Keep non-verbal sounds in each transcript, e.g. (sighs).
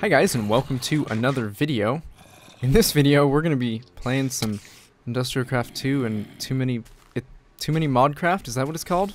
Hi guys and welcome to another video. In this video we're gonna be playing some Industrial Craft 2 and too many it, too many modcraft, is that what it's called?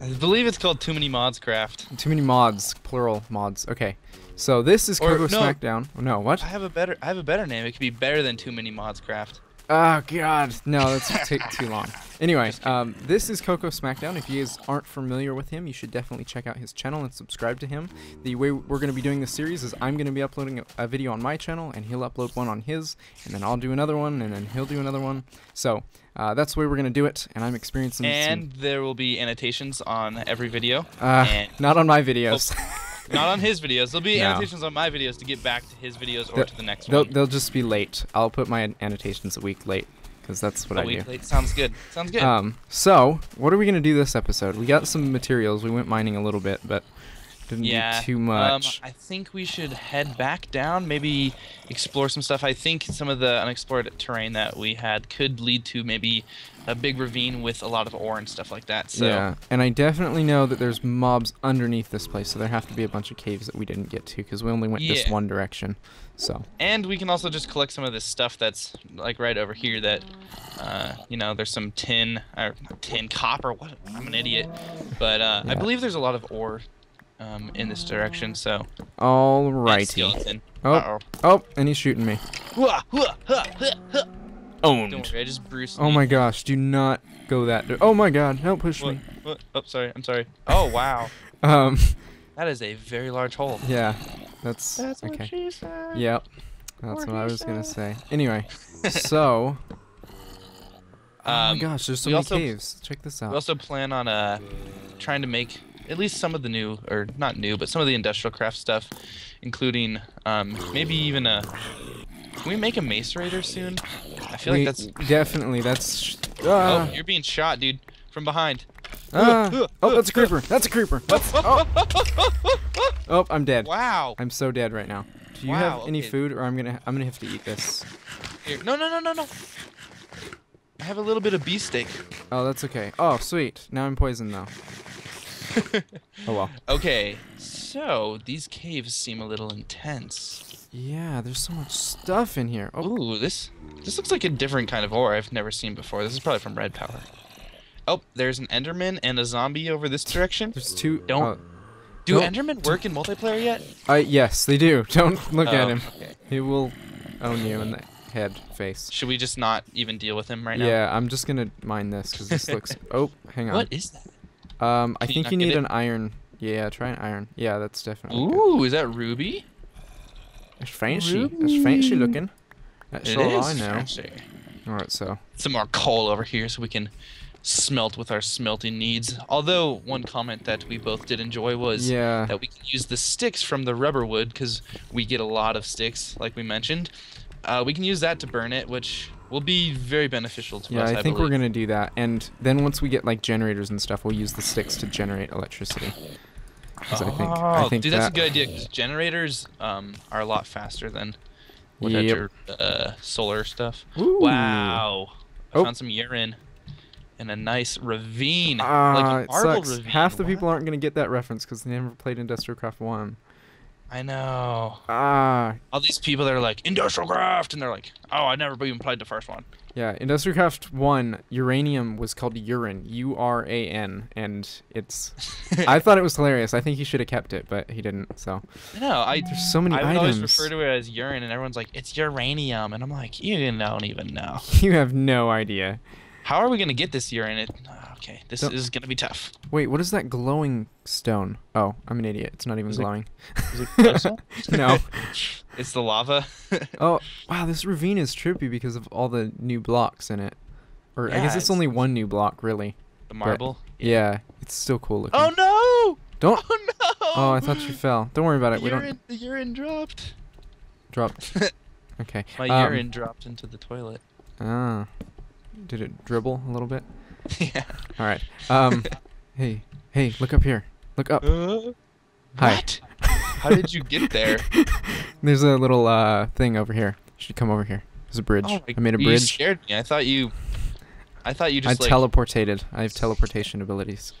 I believe it's called Too Many Mods Craft. Too many mods, plural mods. Okay. So this is Coco no. Smackdown. Oh, no, what? I have a better I have a better name. It could be better than Too Many Mods Craft. Oh god, no, that's (laughs) take too long. Anyway, um, this is Coco Smackdown. If you guys aren't familiar with him, you should definitely check out his channel and subscribe to him. The way we're going to be doing this series is I'm going to be uploading a, a video on my channel, and he'll upload one on his, and then I'll do another one, and then he'll do another one. So uh, that's the way we're going to do it, and I'm experiencing And there will be annotations on every video. uh, and- not on my videos. (laughs) Not on his videos. There'll be No. annotations on my videos to get back to his videos or They'll- to the next they'll, one. they'll just be late. I'll put my annotations a week late, because that's what A I week do. late. Sounds good. Sounds good. Um, so what are we gonna do this episode? We got some materials. We went mining a little bit, but didn't yeah. do too Um. I think we should head back down. Maybe explore some stuff. I think some of the unexplored terrain that we had could lead to maybe a big ravine with a lot of ore and stuff like that. So yeah, and I definitely know that there's mobs underneath this place, so there have to be a bunch of caves that we didn't get to because we only went this one direction. So And we can also just collect some of this stuff that's like right over here. That uh, you know, there's some tin or tin copper. What? I'm an idiot. But uh, I believe there's a lot of ore um, in this direction. So and alrighty. Oh. Uh-oh. Oh, and he's shooting me. Hua. Don't Owned. worry, I just. Oh me. my gosh! Do not go that. Oh my God! Don't push What? me. What? Oh, sorry. I'm sorry. Oh wow, (laughs) Um. that is a very large hole. Yeah. That's, That's what okay. she said. Yep. That's What what I was gonna say. Anyway, (laughs) so. Oh my Um, gosh! There's so many also- caves. Check this out. We also plan on uh trying to make at least some of the new or not new, but some of the industrial craft stuff, including um maybe even a. Can we make a macerator soon? I feel We- like that's. definitely that's. Oh, Ah, you're being shot, dude, from behind. ah. oh, that's a creeper. That's a creeper. That's, oh, oh, I'm dead. Wow. I'm so dead right now. Do you Wow, have any okay. food, or I'm gonna I'm gonna have to eat this? Here. No, no, no, no, no. I have a little bit of beef steak. Oh, that's okay. Oh, sweet. Now I'm poisoned though. (laughs) Oh well. Okay, so these caves seem a little intense. Yeah, there's so much stuff in here. Oh, Ooh, this this looks like a different kind of ore I've never seen before. This is probably from Red Power. Oh, there's an Enderman and a zombie over this direction. there's two. Don't- oh, Do Don't- Endermen work in multiplayer yet? uh, yes, they do. (laughs) Don't look at Oh, him. okay. He will own you in the head, face. Should we just not even deal with him right now? Yeah, I'm just gonna mine this because this looks. (laughs) Oh, hang on. What is that? Um, I Can you think not you need an iron. Yeah, try an iron. Yeah, that's definitely good. Ooh, is that ruby? It's fancy. It's fancy looking. That's It all I know. fancy. All right, so Some more coal over here so we can smelt with our smelting needs. Although one comment that we both did enjoy was yeah, that we can use the sticks from the rubber wood because we get a lot of sticks, like we mentioned. Uh, we can use that to burn it, which will be very beneficial to yeah. us. I think we're gonna do that, and then once we get like generators and stuff, we'll use the sticks to generate electricity. 'Cause I think I Oh, think dude, that's that, a good idea. 'cause generators um, are a lot faster than what Yep. your uh, solar stuff. Ooh. Wow, I Oh. found some urine in a nice ravine, Ah, like a it marble sucks. ravine. Half the What? people aren't gonna get that reference because they never played Industrial Craft One. I know. Ah, All these people that are like industrial craft, and they're like, "Oh, I never even played the first one." yeah. Industrial Craft One, uranium was called urine, U R A N, and it's. (laughs) I thought it was hilarious. I think he should have kept it, but he didn't. So No, I there's so many I would always refer to it as urine, and everyone's like, "It's uranium," and I'm like, "You don't even know. (laughs) you have no idea. How are we gonna get this urine?" It, ah, okay, this Don't- is gonna be tough. Wait, what is that glowing stone? Oh, I'm an idiot. It's not even Is glowing. Is it? (laughs) No. (laughs) it's the lava. (laughs) Oh, wow, this ravine is trippy because of all the new blocks in it. Or I guess it's, it's- only one new block, really. the marble. Yeah, it's still cool looking. Oh no! Don't. Oh no! Oh, I thought you (gasps) fell. Don't worry about it. The We urine, don't the urine dropped. Dropped. Okay. My um, urine dropped into the toilet. Ah. Did it dribble a little bit? (laughs) yeah. All right. Um. (laughs) hey, hey, look up here. Look up. Uh, Hi. What? How did you get there? (laughs) There's a little uh thing over here. You should come over here. There's a bridge. Oh I made a bridge. You scared me. I thought you. I thought you I just like. teleportated. I have teleportation abilities.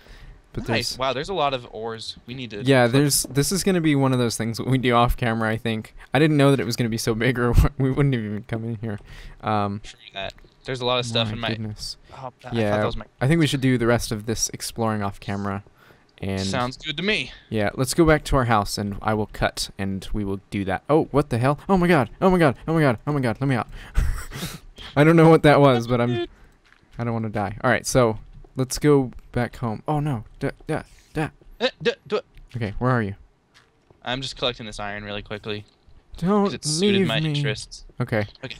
But nice. there's Wow, there's a lot of ores. We need to. yeah, there's this is gonna be one of those things we do off camera. I think I didn't know that it was gonna be so big, or we wouldn't have even come in here. Um, that. There's a lot of stuff my in my. goodness. Oh, I thought Yeah, that was my. I think we should do the rest of this exploring off camera. And Sounds good to me. yeah, let's go back to our house and I will cut and we will do that. Oh, what the hell? Oh my god. Oh my god. Oh my god. Oh my god. Let me out. (laughs) I don't know what that was, but I'm I don't want to die. All right, so let's go back home. Oh no. Da, da, da. Eh, d- d- Okay, where are you? I'm just collecting this iron really quickly Don't it suited leave my me. interests. Okay. Okay.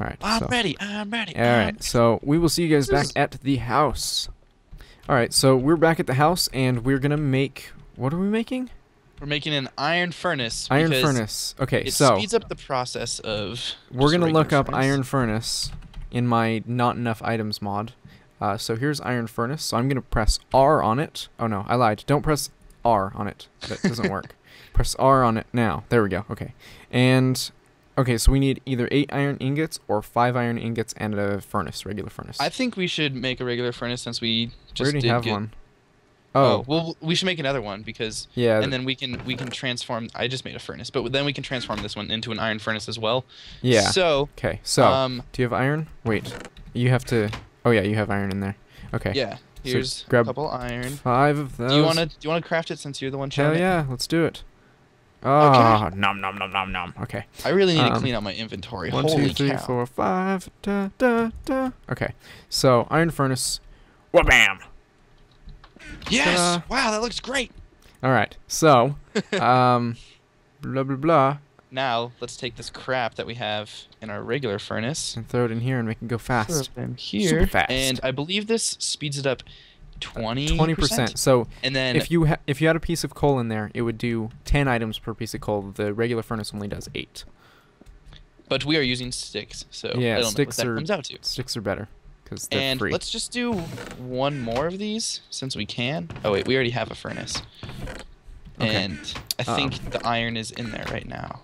All right. I'm so. ready. I'm ready. All I'm- right, so we will see you guys back at the house. All right, so we're back at the house, and we're gonna make. What are we making? We're making an iron furnace. Iron furnace. Okay, It so it speeds up the process of. we're gonna look up furnace. iron furnace in my not enough items mod. Uh, so here's iron furnace. So I'm gonna press R on it. Oh no, I lied. Don't press R on it. That doesn't work. (laughs) press R on it now. There we go. Okay, and okay, so we need either eight iron ingots or five iron ingots and a furnace, regular furnace. I think we should make a regular furnace since we we just already did have get- one. Oh, Oh, well, we should make another one because, yeah. and then we can we can transform. I just made a furnace, but then we can transform this one into an iron furnace as well. yeah. So, Okay, so um, do you have iron? Wait, you have to. Oh yeah, you have iron in there. Okay. yeah. Here's grab- a couple iron. Five of those. Do you wanna do you wanna craft it since you're the one Hell showing it? yeah, let's do it. Ah, nom nom nom nom nom. Okay. I really need to Um, clean out my inventory. One, Holy two, three, cow. four, five. Da da da. Okay. So iron furnace. Wha-bam! Yes! Ta-da. Wow, that looks great. All right. So, (laughs) um, blah blah blah, Now let's take this crap that we have in our regular furnace. and throw it in here and make it go fast. Throw them here, fast. and I believe this speeds it up twenty. Twenty percent. So And then if you ha- if you had a piece of coal in there, it would do ten items per piece of coal. The regular furnace only does eight. But we are using sticks, so Yeah, I don't know sticks are- comes out to. Sticks are better because they're And free. let's just do one more of these since we can. Oh wait, we already have a furnace. Okay. And I Uh-oh. think the iron is in there right now.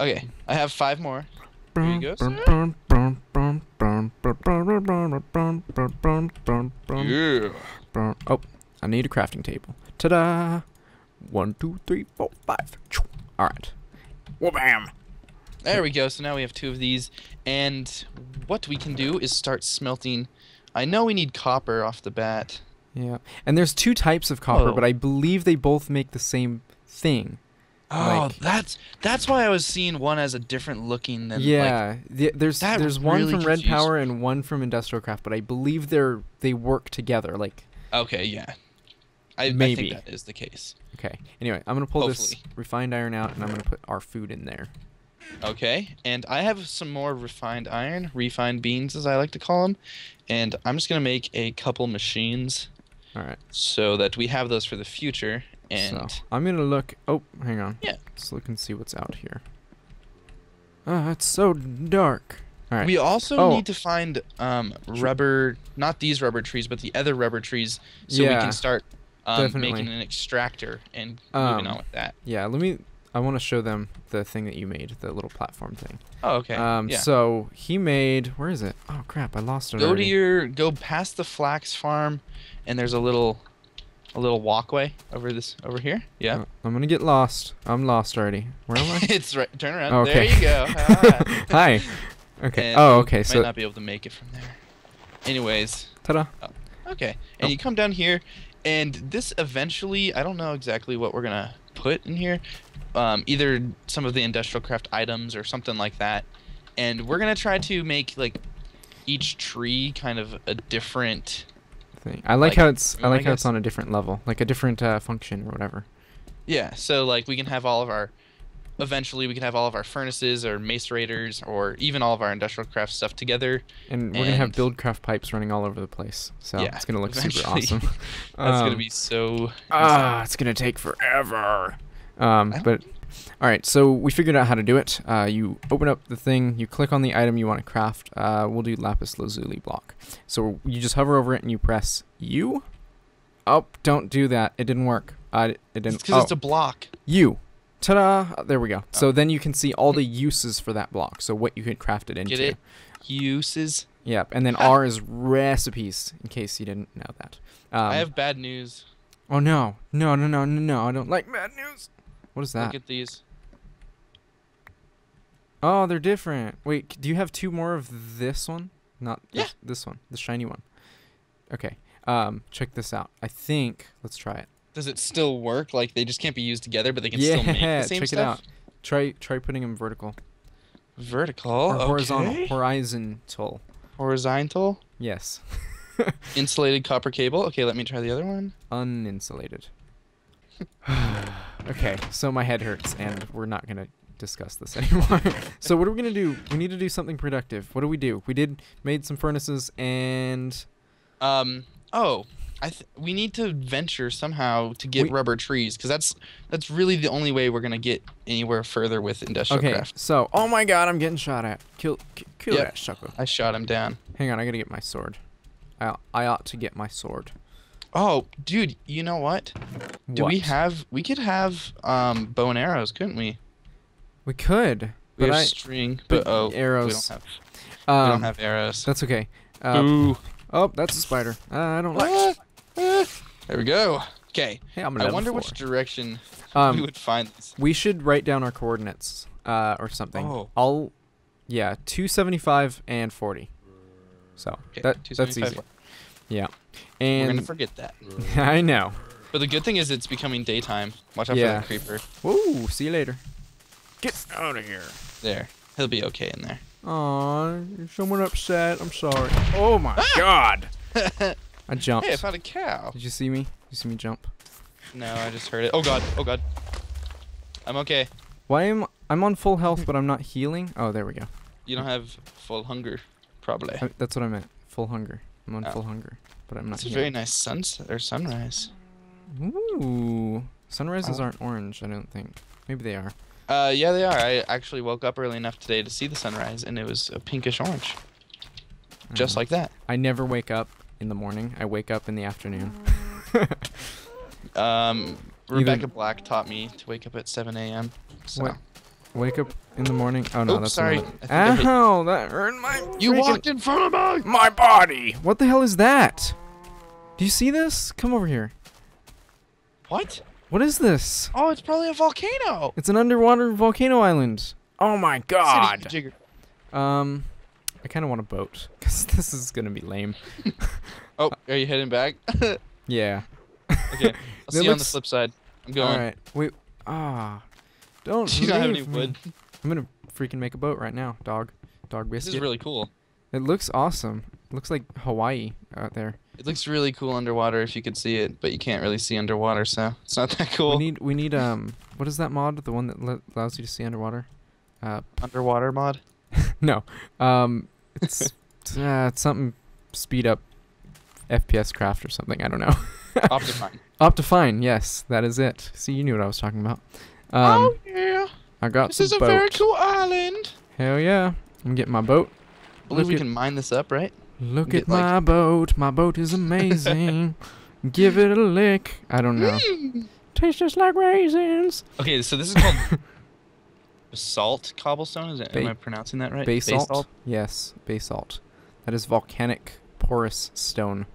Okay, I have five more. Here you go. Yeah. Oh, I need a crafting table. Ta-da! One, two, three, four, five. All right. Wha-bam! There we go. So now we have two of these. And what we can do is start smelting. I know we need copper off the bat. Yeah. And there's two types of copper, Oh. but I believe they both make the same thing. Oh, Like- that's that's why I was seeing one as a different looking than like yeah. the- there's there's one really from Red Power and one from Industrial Craft, but I believe they're they work together. Like, Okay, yeah. I, I Maybe. think that is the case. okay. Anyway, I'm gonna pull this refined iron out, and I'm gonna put our food in there. Okay, and I have some more refined iron, refined beans as I like to call them, and I'm just gonna make a couple machines All right. so that we have those for the future. And so I'm gonna look. Oh, hang on. Yeah. Let's look and see what's out here. Ah, it's so dark. All right. we also Oh. need to find um, rubber, not these rubber trees, but the other rubber trees, so we can start um, making an extractor and moving Um, on with that. Yeah. Let me. I want to show them the thing that you made, the little platform thing. Oh, okay. Um. yeah. So he made. Where is it? Oh crap! I lost it. go to your go past the flax farm, and there's a little, a little walkway over this over here. Yeah. Oh, I'm gonna get lost. I'm lost already. Where am I? (laughs) it's right. Turn around. Okay. There you go. (laughs) Hi. Okay. And oh, okay. Might So, not be able to make it from there. Anyways, ta-da. okay, and Oh. you come down here, and this eventually, I don't know exactly what we're gonna put in here, um, either some of the industrial craft items or something like that, and we're gonna try to make like each tree kind of a different. Thing. I like, Like, how it's. I I like how it's on a different level, like a different uh, function or whatever. Yeah, so like we can have all of our. Eventually, we can have all of our furnaces or macerators or even all of our industrial craft stuff together. And we're gonna have And- buildcraft pipes running all over the place, so Yeah, it's gonna look super awesome. (laughs) That's gonna Um, be so. Ah, it's gonna take forever. Um, but all right, so we figured out how to do it. Uh, you open up the thing, you click on the item you want to craft. Uh, we'll do lapis lazuli block. So you just hover over it and you press U. Oh, don't do that. It didn't work. Uh, it didn't. because oh, it's a block. U. Ta-da! There we go. So Oh. then you can see all the uses for that block. So what you can craft it into. Get it? Uses. Yep. And then R is recipes, in case you didn't know that. Um, I have bad news. Oh no, no, no, no, no, no! I don't like bad news. What is that? Look at these. Oh, they're different. Wait, do you have two more of this one? Not Yeah. this, this one, the shiny one. Okay. Um, check this out. I think let's try it. Does it still work? Like they just can't be used together, but they can still make the (laughs) same check it out. Try try putting them vertical Vertical. or horizontal. okay. Horizontal. Horizontal. Yes. (laughs) Insulated copper cable. Okay, let me try the other one. Uninsulated. (sighs) (sighs) okay, so my head hurts, and we're not gonna discuss this (laughs) anymore. so what are we gonna do? We need to do something productive. What do we do? We did made some furnaces, and Um. Oh, I th- we need to venture somehow to get We- rubber trees because that's that's really the only way we're gonna get anywhere further with industrial okay. craft. So, oh my God, I'm getting shot at. Kill, kill Yep. that sucker. I shot him down. Hang on, I gotta get my sword. I I ought to get my sword. Oh, dude, you know what? Do we have? We could have um bow and arrows, couldn't we? We could, We but have I string, but oh, we arrows. don't have. um, we don't have arrows. That's okay. Uh, Ooh. oh, that's a spider. Uh, I don't like. Ah, ah. There we go. Okay. Hey, I'm I wonder four. which direction Um, we would find this. We should write down our coordinates, uh, or something. Oh. I'll, yeah, two seventy five and forty. So Okay, that that's 275. easy. Yeah, We're gonna forget that. (laughs) I know. But the good thing is it's becoming daytime. Watch out Yeah. for the creeper. Woo! See you later. Get out of here. There. He'll be okay in there. Aw, someone upset. I'm sorry. Oh my ah! God! (laughs) I jumped. Hey, I found a cow. Did you see me? Did you see me jump? No, I just heard it. Oh god. Oh god. I'm okay. Why am I'm on full health, but I'm not healing? Oh, there we go. You don't have full hunger, probably. I, that's what I meant. Full hunger. I'm on Oh. full hunger, but I'm not It's a very nice sunset or sunrise. Ooh. Sunrises Oh. aren't orange, I don't think. Maybe they are. Uh, yeah, they are. I actually woke up early enough today to see the sunrise, and it was a pinkish orange, just Mhm. like that. I never wake up in the morning. I wake up in the afternoon. Um, (laughs) Rebecca Black taught me to wake up at 7 a.m. So. What? Wake up in the morning. Oh no, Oops, that's sorry. another- I think I hit- Ow! That hurt my. You freaking- walked in front of me. my body. What the hell is that? Do you see this? Come over here. What? What is this? Oh, it's probably a volcano. It's an underwater volcano island. Oh my god. Um, I kind of want a boat (laughs) because this is gonna be lame. (laughs) Oh, are you heading back? (laughs) okay, Yeah. I'll That see you on the looks- flip side. I'm going. All right. Wait. Ah. Don't. (laughs) You don't have any leave me. wood. I'm gonna freaking make a boat right now, dog. Dog This is really cool. it looks awesome. looks like Hawaii out there. It looks really cool underwater if you could see it, but you can't really see underwater, so (laughs) it's not that cool. We need we need um (laughs) what is that mod? The one that le- allows you to see underwater? Uh underwater mod. no. Um it's uh, it's something speed up FPS craft or something. I don't know. Optifine. Optifine. Yes, that is it. See, you knew what I was talking about. Um oh yeah, I got this the is a boat. very cool island. Hell yeah. I'm getting my boat. I believe Look we at- can mine this up, right? Look Get, at like- my boat. My boat is (laughs) amazing. Give it a lick. I don't know. Mm. Tastes just like raisins. Okay, so this is called (laughs) basalt cobblestone. Is it? Am I pronouncing that right? Basalt? Yes, basalt. That is volcanic porous stone.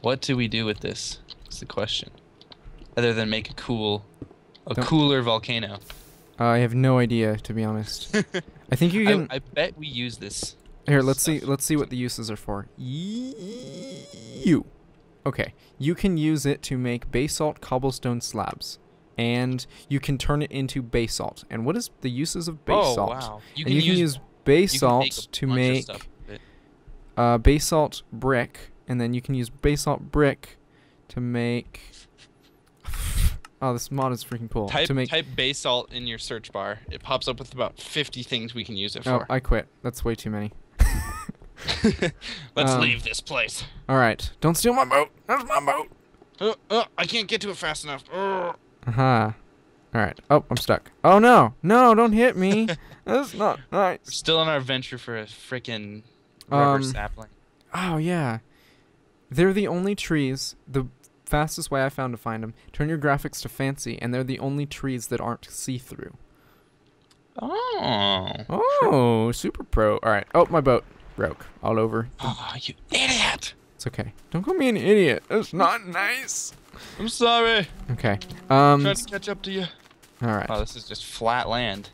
What do we do with this? Is the question. Other than make a cool, a Don't- cooler volcano. Uh, I have no idea, to be honest. (laughs) I think you can. I, I bet we use this. Here, let's see. Let's see what the uses are for. You. Okay, you can use it to make basalt cobblestone slabs, and you can turn it into basalt. And what is the uses of basalt? Oh wow! You and you can use you can basalt make to make stuff uh, basalt brick, and then you can use basalt brick to make. Oh, this mod is freaking cool. Type to make. type basalt in your search bar. It pops up with about 50 things we can use it for. oh. I quit. That's way too many. (laughs) Let's um, leave this place. All right, don't steal my boat. That's my boat. Uh, uh, I can't get to it fast enough. Uh. huh. All right. Oh, I'm stuck. Oh no, no, don't hit me. (laughs) That's not We're still on our venture for a frickin' rubber Um, sapling. Oh yeah. They're the only trees. The fastest way I found to find them. Turn your graphics to fancy, and they're the only trees that aren't see-through. Oh. Oh, super pro. All right. Oh, my boat. broke all over. Oh, you idiot! It's okay. Don't call me an idiot. That's not nice. I'm sorry. Okay. Um. Trying to catch up to you. All right. Oh, this is just flat land.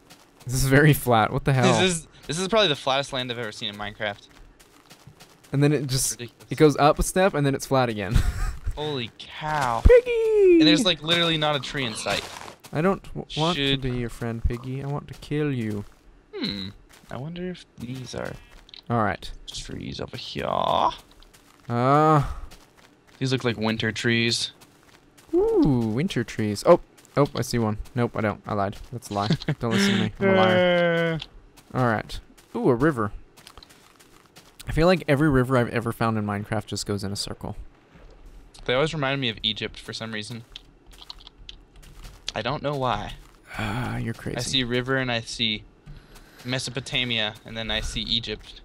This is very flat. What the hell? This is this is probably the flattest land I've ever seen in Minecraft. and then it just it goes up a step and then it's flat again. (laughs) Holy cow! Piggy. And there's like literally not a tree in sight. I don't w- want Should- to be your friend, Piggy. I want to kill you. Hmm. I wonder if these are All right. trees over here. Ah. These look like winter trees. ooh, winter trees. Oh. Oh, I see one. Nope, I don't. I lied. That's a lie. (laughs) don't listen to me. I'm a liar. All right. Ooh, a river. I feel like every river I've ever found in Minecraft just goes in a circle. They always remind me of Egypt for some reason. I don't know why. Ah, you're crazy. I see river and I see Mesopotamia and then I see Egypt.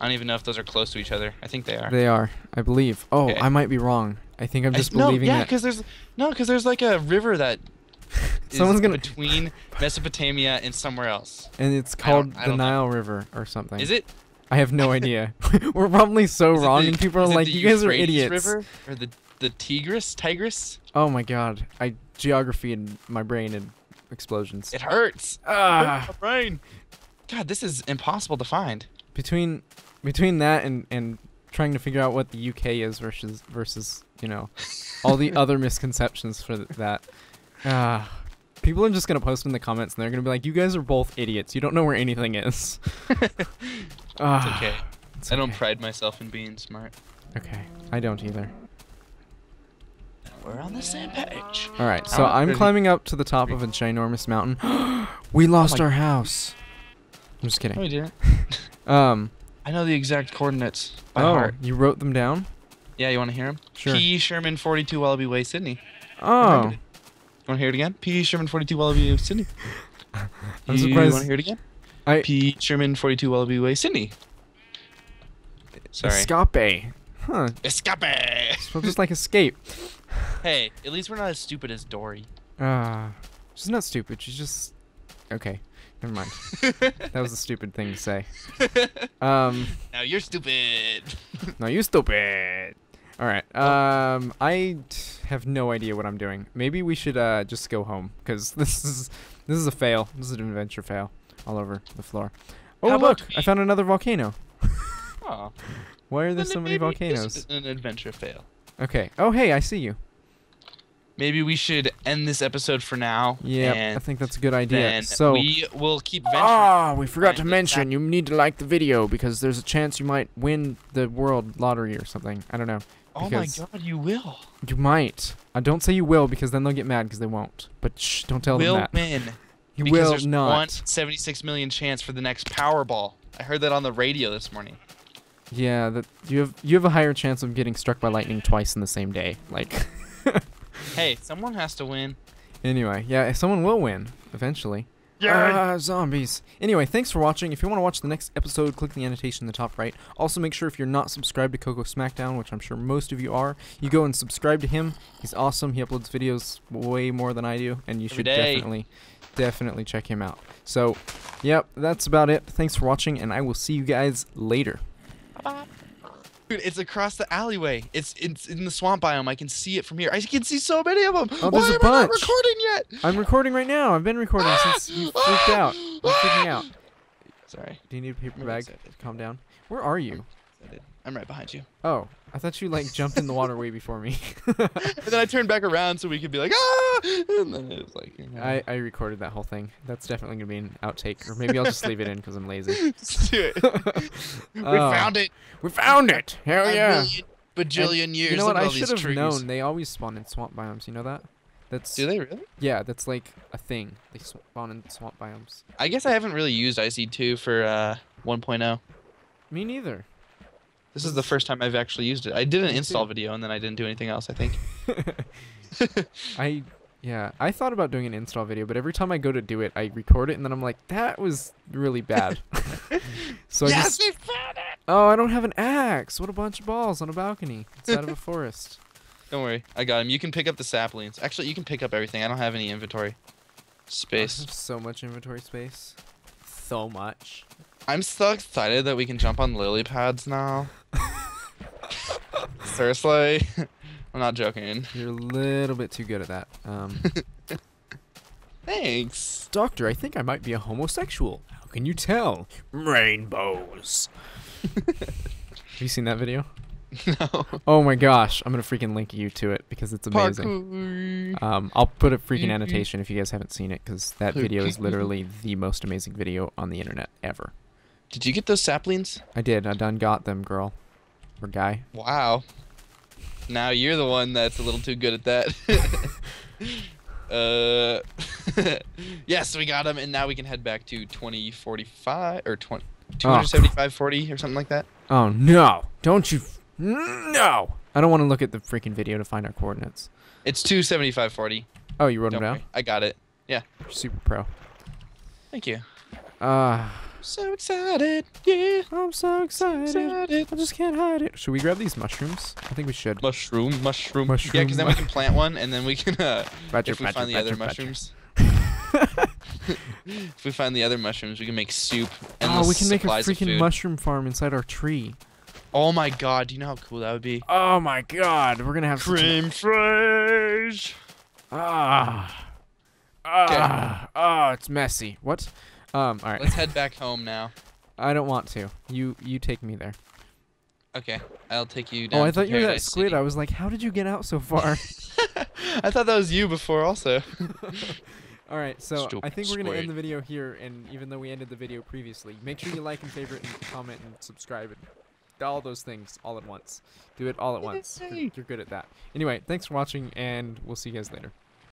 I don't even know if those are close to each other. I think they are. They are, I believe. Oh, Okay. I might be wrong. I think I'm I- just no, believing yeah, that because there's no, because there's like a river that (laughs) someone's gonna, between (laughs) Mesopotamia and somewhere else. and it's I don't- called I the don't know. Nile River or something. Is it? I have no idea. (laughs) We're probably so Is wrong, the- and people are like, "You guys are idiots." River or the the Tigris? Tigris? Oh my god, I geography in my brain and explosions. It hurts. Ah, My brain. God, this is impossible to find. between between that and and trying to figure out what the UK is versus versus you know all the (laughs) other misconceptions for that. Ah, people are just gonna post in the comments and they're gonna be like, "You guys are both idiots. You don't know where anything is." Ah, (laughs) It's okay. it's I don't okay. pride myself in being smart. Okay, I don't either. We're on the same page. All right, so I'm I'm climbing up to the top of a ginormous mountain. (gasps) we lost my- our house. I'm just No, kidding. we didn't. (laughs) Um, I know the exact coordinates by oh, heart. you wrote them down? Yeah, you want to hear them? Sure. P. Sherman, 42 Wallaby Way, Sydney. Oh, Remembered it. You want to hear it again? P. Sherman, 42 Wallaby Way, Sydney. (laughs) I'm you surprised- want to hear it again? I- P. Sherman, 42 Wallaby Way, Sydney. Sorry. escape. Huh? Escape! Just like escape. (laughs) hey, at least we're not as stupid as Dory. Ah, she's not stupid. She's just okay. Never mind. (laughs) that was a stupid thing to say. Um, now you're stupid. now you're stupid. All right. Um, I have no idea what I'm doing. Maybe we should uh just go home because (laughs) this is this is a fail. This is an adventure fail all over the floor. Oh How look! I found another volcano. (laughs) Oh, Why are there so many volcanoes? is An adventure fail. Okay. Oh hey, I see you. Maybe we should end this episode for now. Yeah, I think that's a good idea. So. we will keep venturing. Ah, we forgot to mention you need to like the video because there's a chance you might win the world lottery or something. I don't know. Oh my god, you will. You might. I don't say you will because then they'll get mad because they won't. But shh, don't tell will them that. Will win. (laughs) You because will there's not. one 76 million chance for the next Powerball. I heard that on the radio this morning. Yeah, that you have you have a higher chance of getting struck by lightning twice in the same day. Like (laughs) Hey, someone has to win. anyway, yeah, someone will win eventually. Ah, zombies. Anyway, thanks for watching. If you want to watch the next episode, click the annotation in the top right. Also, make sure if you're not subscribed to Coco Smackdown, which I'm sure most of you are, you go and subscribe to him. He's awesome. He uploads videos way more than I do, and you Every should day. definitely, definitely check him out. So, yep, that's about it. Thanks for watching, and I will see you guys later. Dude, it's across the alleyway. It's it's in the swamp biome. I can see it from here. I can see so many of them. Oh, Why there's a am I not recording yet? I'm recording right now. I've been recording since (gasps) you freaked out. I'm freaking out. Sorry. Do you need a paper bag? Calm down. Where are you? I'm right behind you. Oh, I thought you like jumped in the water way before me. (laughs) And then I turned back around so we could be like, ah! And then it was like, you know, I, I recorded that whole thing. That's definitely gonna be an outtake, or maybe I'll just leave it in because I'm lazy. (laughs) Let's do it. (laughs) we Oh, found it. We found it! Hell A yeah! million bajillion years. You know what? I should have trees. known. They always spawn in swamp biomes. You know that? That's Do they really? yeah. That's like a thing. They spawn in swamp biomes. I guess I haven't really used IC2 for uh, 1.0. Me neither. This is the first time I've actually used it. I did an install video and then I didn't do anything else, I think. (laughs) I yeah. I thought about doing an install video, but every time I go to do it, I record it, and then I'm like, that was really bad. (laughs) so I yes, just we found it! oh, I don't have an axe. What a bunch of balls on a balcony inside of a (laughs) forest. Don't worry, I got him. You can pick up the saplings. Actually, you can pick up everything. I don't have any inventory I space. have so much inventory space. So much. I'm so excited that we can jump on lily pads now. (laughs) Seriously, (laughs) I'm not joking. You're a little bit too good at that. Um, (laughs) Thanks. Doctor, I think I might be a homosexual. How can you tell? Rainbows. Have you seen that video? no. Oh my gosh, I'm gonna freaking link you to it because it's amazing. Parkour. Um, I'll put a freaking Mhm. annotation if you guys haven't seen it because that video is literally the most amazing video on the internet ever. Did you get those saplings? I did. I done got them, girl or guy. Wow. Now you're the one that's a little too good at that. (laughs) uh, (laughs) yes, we got him, and now we can head back to 2045 or 20, 275 40 or something like that. Oh no! Don't you? No! I don't want to look at the freaking video to find our coordinates. It's 275 40. Oh, you wrote Don't them down. worry, I got it. You're super pro. Thank you. Ah, So excited, yeah. I'm so excited. Excited. I just can't hide it. Should we grab these mushrooms? I think we should. Mushroom, mushroom. mushroom Yeah, Mushroom. because then we can plant one, and then we can, uh, Badger, if we badger, find the badger, other badger. mushrooms. (laughs) if we find the other mushrooms, we can make soup. Oh, we can make a freaking mushroom farm inside our tree. Oh my god, do you know how cool that would be? Oh my god, we're gonna have such a- fresh. Ah. Ah. Oh, it's messy. What? Um, all right. Let's head back home now. I don't want to. You you take me there. Okay, I'll take you down. Oh, I to thought you were that squid. City. I was like, how did you get out so far? (laughs) I thought that was you before, also. (laughs) all right, so I think we're gonna squid. end the video here. And even though we ended the video previously, make sure you like and favorite and comment and subscribe and all those things all at once. Do it all at once. 'cause Yay. You're good at that. Anyway, thanks for watching, and we'll see you guys later.